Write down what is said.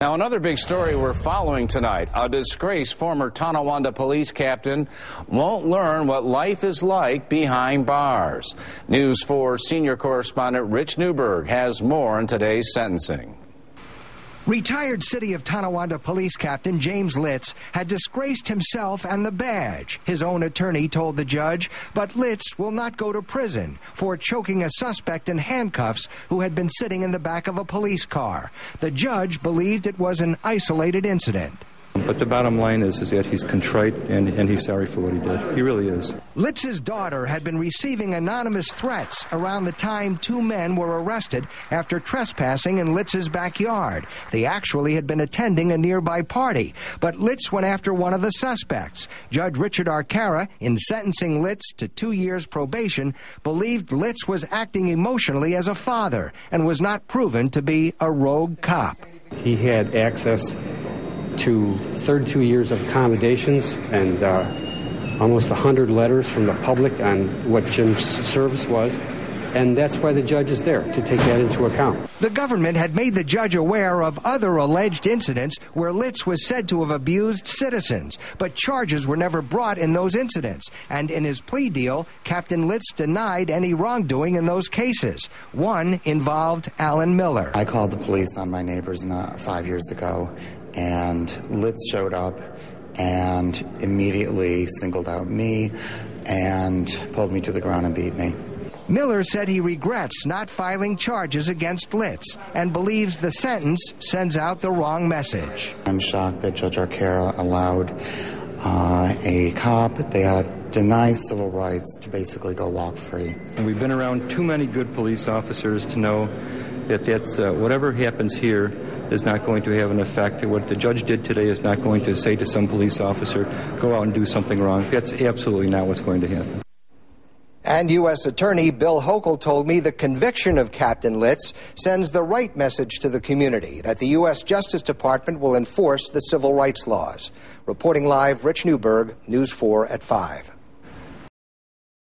Now, another big story we're following tonight. A disgraced former Tonawanda police captain won't learn what life is like behind bars. News 4 senior correspondent Rich Newberg has more in today's sentencing. Retired City of Tonawanda Police Captain James Litz had disgraced himself and the badge, his own attorney told the judge, but Litz will not go to prison for choking a suspect in handcuffs who had been sitting in the back of a police car. The judge believed it was an isolated incident. But the bottom line is, is that he's contrite and, and he's sorry for what he did. He really is. Litz's daughter had been receiving anonymous threats around the time two men were arrested after trespassing in Litz's backyard. They actually had been attending a nearby party, but Litz went after one of the suspects. Judge Richard Arcara, in sentencing Litz to two years probation, believed Litz was acting emotionally as a father and was not proven to be a rogue cop. He had access to 32 years of accommodations and uh, almost 100 letters from the public on what Jim's service was. And that's why the judge is there, to take that into account. The government had made the judge aware of other alleged incidents where Litz was said to have abused citizens, but charges were never brought in those incidents. And in his plea deal, Captain Litz denied any wrongdoing in those cases. One involved Alan Miller. I called the police on my neighbors not five years ago, and Litz showed up and immediately singled out me and pulled me to the ground and beat me. Miller said he regrets not filing charges against Litz and believes the sentence sends out the wrong message. I'm shocked that Judge Arcara allowed uh, a cop that denies civil rights to basically go walk free. And we've been around too many good police officers to know that that's, uh, whatever happens here is not going to have an effect. What the judge did today is not going to say to some police officer, go out and do something wrong. That's absolutely not what's going to happen. And U.S. Attorney Bill Hochul told me the conviction of Captain Litz sends the right message to the community that the U.S. Justice Department will enforce the civil rights laws. Reporting live, Rich Newberg, News 4 at 5.